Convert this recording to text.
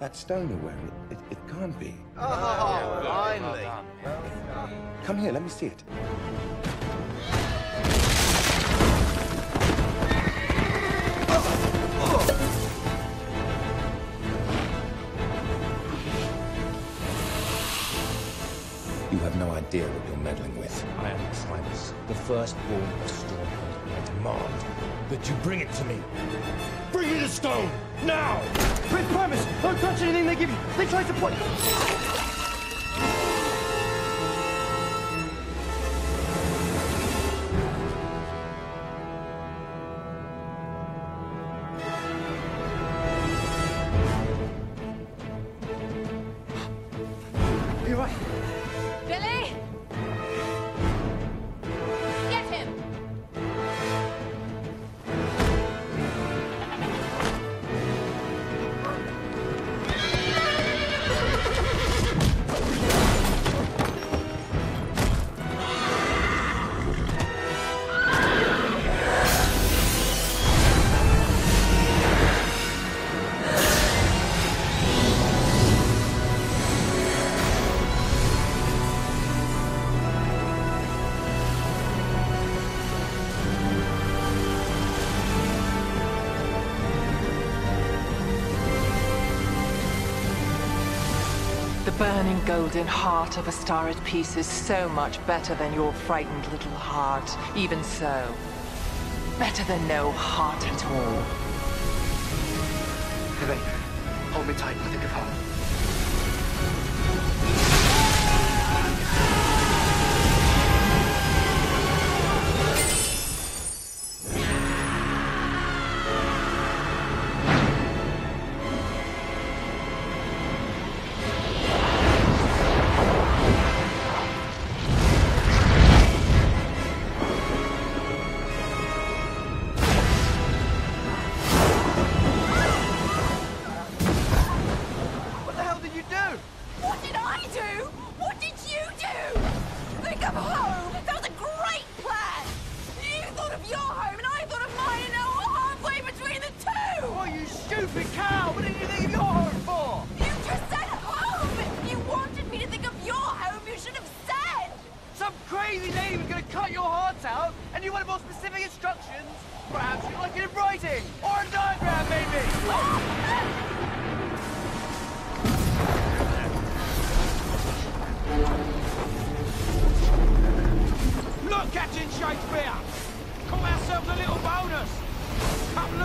That stone you're it, it, it can't be. Oh, finally. Come here, let me see it. You have no idea what you're meddling with. I am Silas, the firstborn of Stormhold, and I demand that you bring it to me. Bring the stone, now! Quick, promise! Don't touch anything they give you! They try to put... burning golden heart of a star at peace is so much better than your frightened little heart. Even so, better than no heart at all. Yvaine, hold me tight and think of home. stupid cow! What did you think of your home for? You just said home! You wanted me to think of your home, you should have said! Some crazy lady was gonna cut your heart out, and you wanted more specific instructions? Perhaps you'd like it in writing, or a diagram, maybe! Look, Captain Shakespeare! Caught ourselves a little bonus! Couple